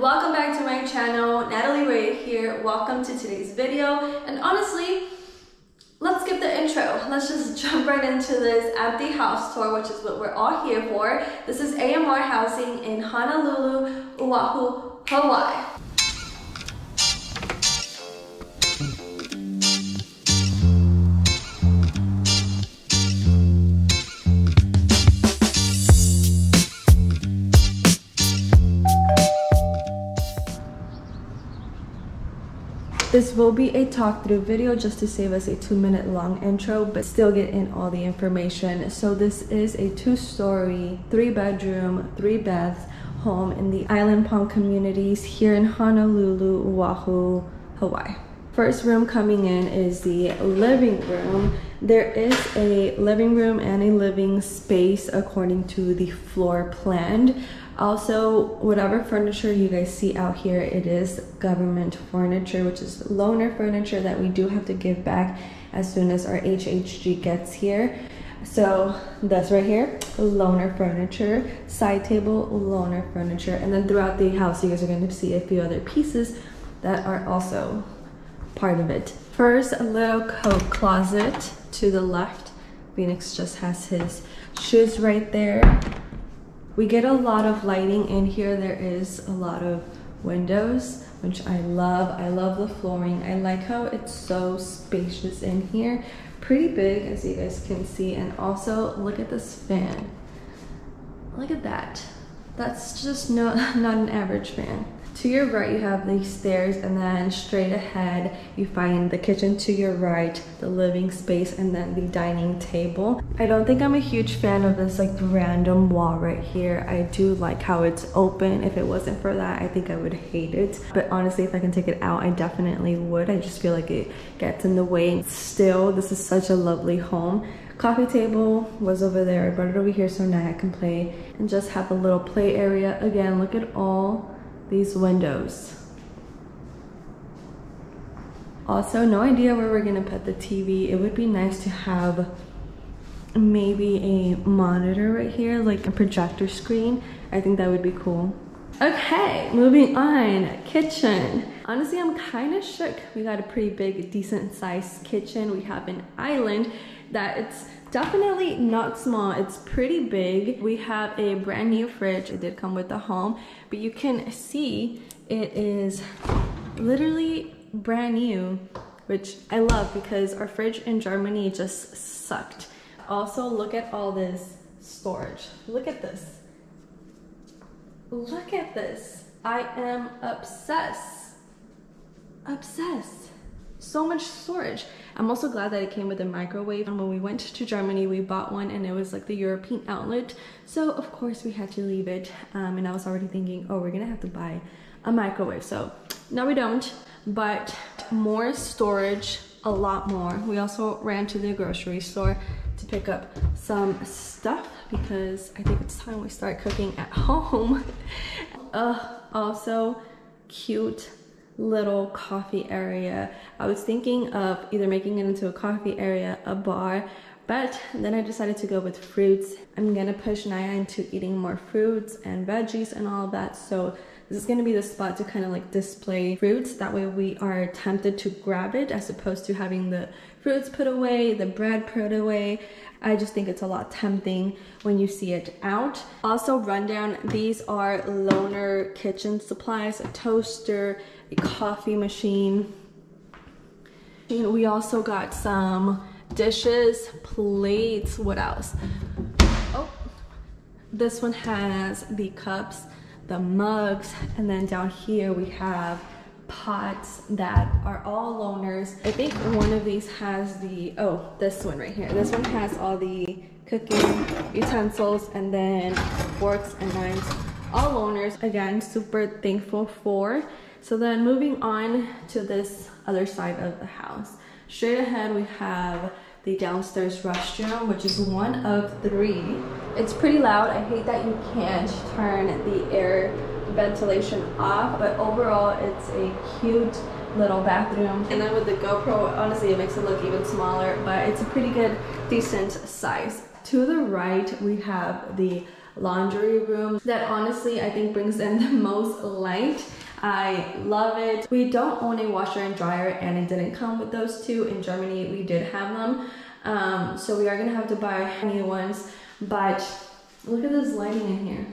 welcome back to my channel. Nathaly Raya here. Welcome to today's video. And honestly, let's skip the intro. Let's just jump right into this empty house tour, which is what we're all here for. This is AMR Housing in Honolulu, Oahu, Hawaii. This will be a talk through video just to save us a two minute long intro, but still get in all the information. So this is a two story, three bedroom, three bath home in the Island Palm communities here in Honolulu, Oahu, Hawaii. First room coming in is the living room. There is a living room and a living space according to the floor plan. Also, whatever furniture you guys see out here, it is government furniture, which is loaner furniture that we do have to give back as soon as our HHG gets here. So that's right here, loaner furniture, side table, loaner furniture. And then throughout the house, you guys are gonna see a few other pieces that are also part of it. First, a little coat closet to the left. Phoenix just has his shoes right there we get a lot of lighting in here. There is a lot of windows, which I love. I love the flooring. I like how it's so spacious in here. Pretty big, as you guys can see. And also, look at this fan. Look at that. That's just no, not an average fan. To your right, you have the stairs and then straight ahead, you find the kitchen to your right, the living space, and then the dining table. I don't think I'm a huge fan of this like random wall right here. I do like how it's open. If it wasn't for that, I think I would hate it. But honestly, if I can take it out, I definitely would. I just feel like it gets in the way. Still, this is such a lovely home coffee table was over there i brought it over here so now i can play and just have a little play area again look at all these windows. Also, no idea where we're gonna put the TV. It would be nice to have maybe a monitor right here, like a projector screen. I think that would be cool. Okay, moving on, kitchen. Honestly, I'm kind of shook. We got a pretty big, decent sized kitchen. We have an island that it's definitely not small. It's pretty big. We have a brand new fridge. It did come with the home, but you can see it is literally brand new, which I love because our fridge in Germany just sucked. Also, look at all this storage. Look at this. Look at this. I am obsessed. Obsessed. So much storage. I'm also glad that it came with a microwave. And when we went to Germany, we bought one and it was like the European outlet. So of course we had to leave it. Um, and I was already thinking, oh, we're gonna have to buy a microwave. So now we don't, but more storage, a lot more. We also ran to the grocery store to pick up some stuff because I think it's time we start cooking at home. uh, also cute little coffee area. I was thinking of either making it into a coffee area, a bar, but then I decided to go with fruits. I'm gonna push Naya into eating more fruits and veggies and all that. So this is gonna be the spot to kind of like display fruits. That way we are tempted to grab it as opposed to having the fruits put away, the bread put away. I just think it's a lot tempting when you see it out. Also rundown, these are loaner kitchen supplies, a toaster, a coffee machine. And we also got some dishes, plates, what else? Oh, this one has the cups, the mugs, and then down here we have pots that are all loaners. I think one of these has the, oh, this one right here. This one has all the cooking utensils and then forks and knives, all loaners. Again, super thankful for. So then moving on to this other side of the house. Straight ahead we have the downstairs restroom, which is one of three. It's pretty loud. I hate that you can't turn the air ventilation off, but overall it's a cute little bathroom. And then with the GoPro, honestly, it makes it look even smaller, but it's a pretty good, decent size. To the right, we have the laundry room that honestly I think brings in the most light. I love it. We don't own a washer and dryer and it didn't come with those two. In Germany, we did have them. Um, so we are gonna have to buy new ones, but look at this lighting in here.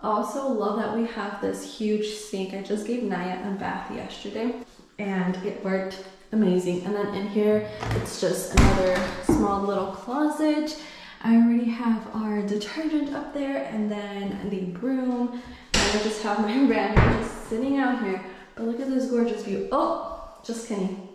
Also love that we have this huge sink. I just gave Naya a bath yesterday and it worked amazing. And then in here, it's just another small little closet. I already have our detergent up there and then the broom. And I just have my random sitting out here. But look at this gorgeous view. Oh, just kidding.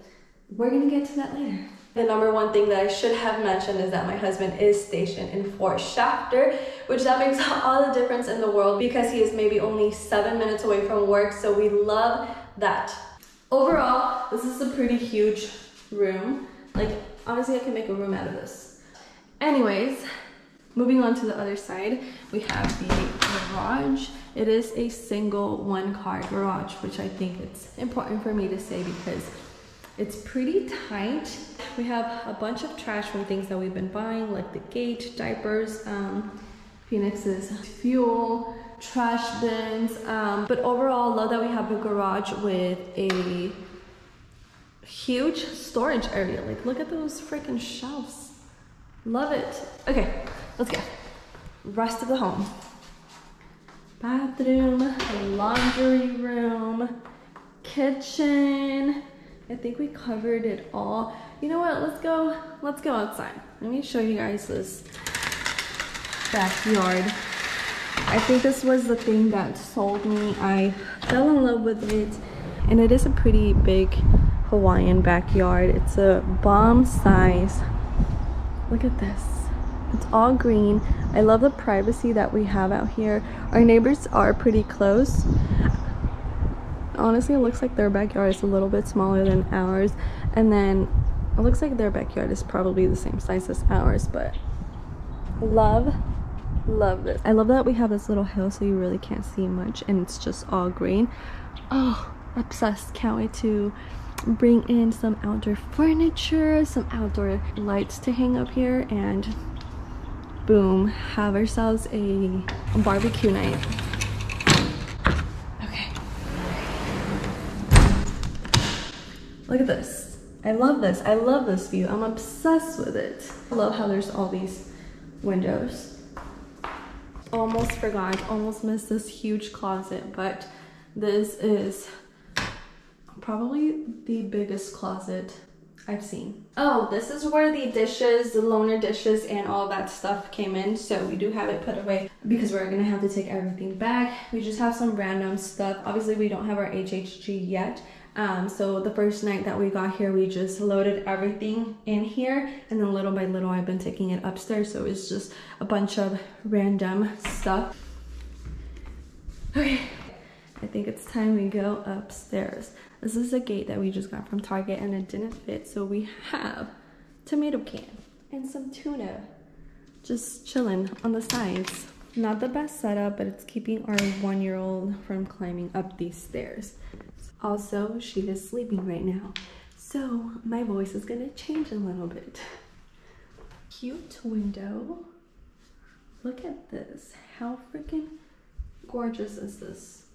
We're gonna get to that later. The number one thing that I should have mentioned is that my husband is stationed in Fort Shafter, which that makes all the difference in the world because he is maybe only seven minutes away from work. So we love that. Overall, this is a pretty huge room. Like, honestly, I can make a room out of this. Anyways, moving on to the other side, we have the garage. It is a single one car garage, which I think it's important for me to say because it's pretty tight. We have a bunch of trash from things that we've been buying, like the gate, diapers, um, Phoenix's fuel, trash bins. Um, but overall, love that we have a garage with a huge storage area. Like, look at those freaking shelves. Love it. Okay, let's go. Rest of the home. Bathroom, laundry room, kitchen. I think we covered it all. You know what? Let's go. Let's go outside. Let me show you guys this backyard. I think this was the thing that sold me. I fell in love with it and it is a pretty big Hawaiian backyard. It's a bomb size. Look at this. It's all green. I love the privacy that we have out here. Our neighbors are pretty close. Honestly, it looks like their backyard is a little bit smaller than ours. And then it looks like their backyard is probably the same size as ours, but love love this i love that we have this little hill so you really can't see much and it's just all green oh obsessed can't wait to bring in some outdoor furniture some outdoor lights to hang up here and boom. Have ourselves a, a barbecue night. Okay. Look at this. I love this. I love this view. I'm obsessed with it. I love how there's all these windows. Almost forgot almost missed this huge closet but this is probably the biggest closet I've seen. Oh, this is where the dishes, the loaner dishes and all that stuff came in. So we do have it put away because we're gonna have to take everything back. We just have some random stuff. Obviously we don't have our HHG yet. Um, so the first night that we got here, we just loaded everything in here and then little by little I've been taking it upstairs. So it's just a bunch of random stuff. Okay, I think it's time we go upstairs. This is a gate that we just got from Target and it didn't fit. So we have tomato can and some tuna just chilling on the sides. Not the best setup, but it's keeping our one-year-old from climbing up these stairs. Also, she is sleeping right now. So my voice is gonna change a little bit. Cute window. Look at this. How freaking gorgeous is this?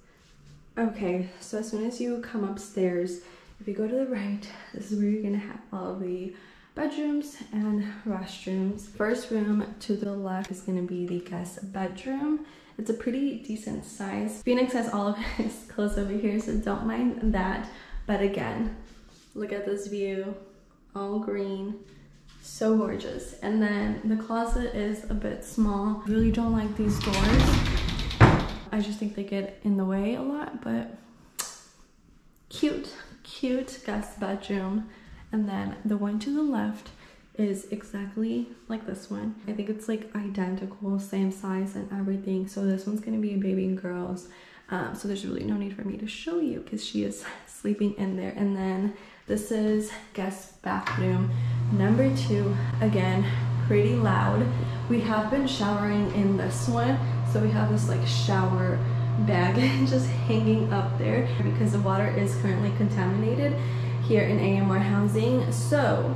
Okay, so as soon as you come upstairs, if you go to the right, this is where you're gonna have all the bedrooms and restrooms. First room to the left is gonna be the guest bedroom. It's a pretty decent size. Phoenix has all of his clothes over here, so don't mind that. But again, look at this view, all green, so gorgeous. And then the closet is a bit small. Really don't like these doors. I just think they get in the way a lot, but cute, cute guest bedroom. And then the one to the left is exactly like this one. I think it's like identical, same size and everything. So this one's gonna be a baby and girls. Um, so there's really no need for me to show you because she is sleeping in there. And then this is guest bathroom number two. Again, pretty loud. We have been showering in this one. So we have this like shower bag just hanging up there because the water is currently contaminated here in AMR housing. So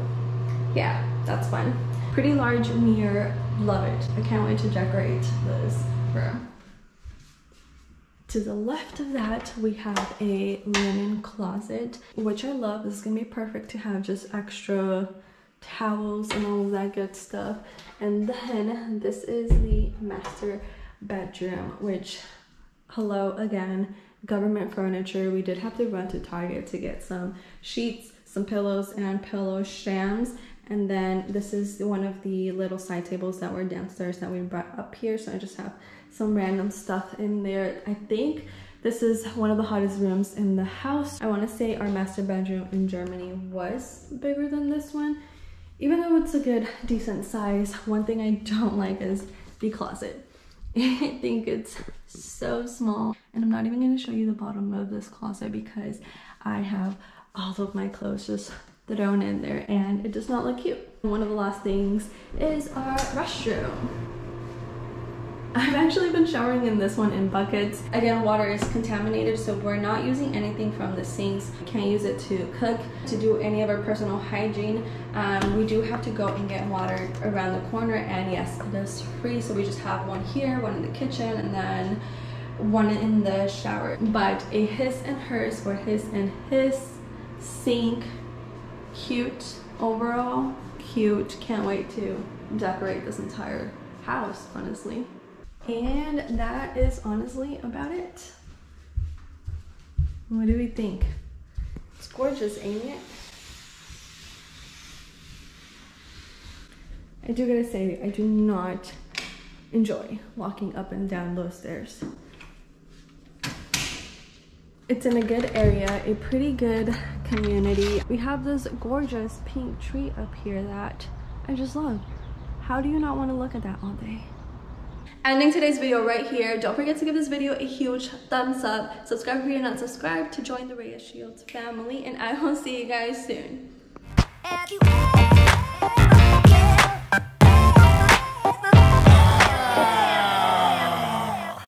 yeah, that's fun. Pretty large mirror, love it. I can't wait to decorate this room. To the left of that, we have a linen closet, which I love. This is gonna be perfect to have just extra towels and all that good stuff. And then this is the master bedroom, which, hello again, government furniture. We did have to run to Target to get some sheets, some pillows, and pillow shams. And then this is one of the little side tables that were downstairs that we brought up here. So I just have some random stuff in there. I think this is one of the hottest rooms in the house. I want to say our master bedroom in Germany was bigger than this one. Even though it's a good, decent size, one thing I don't like is the closet. I think it's so small. And I'm not even going to show you the bottom of this closet because I have all of my clothes just thrown in there and it does not look cute. One of the last things is our restroom. I've actually been showering in this one in buckets. Again, water is contaminated, so we're not using anything from the sinks. We can't use it to cook, to do any of our personal hygiene. Um, we do have to go and get water around the corner, and yes, it is free, so we just have one here, one in the kitchen, and then one in the shower. But a his and hers or his and his sink, cute overall, cute. Can't wait to decorate this entire house, honestly. And that is honestly about it. What do we think? It's gorgeous, ain't it? I do gotta say, I do not enjoy walking up and down those stairs. It's in a good area, a pretty good community. We have this gorgeous pink tree up here that I just love. How do you not want to look at that all day? Ending today's video right here. Don't forget to give this video a huge thumbs up. Subscribe if you're not subscribed to join the Reyes Shields family. And I will see you guys soon.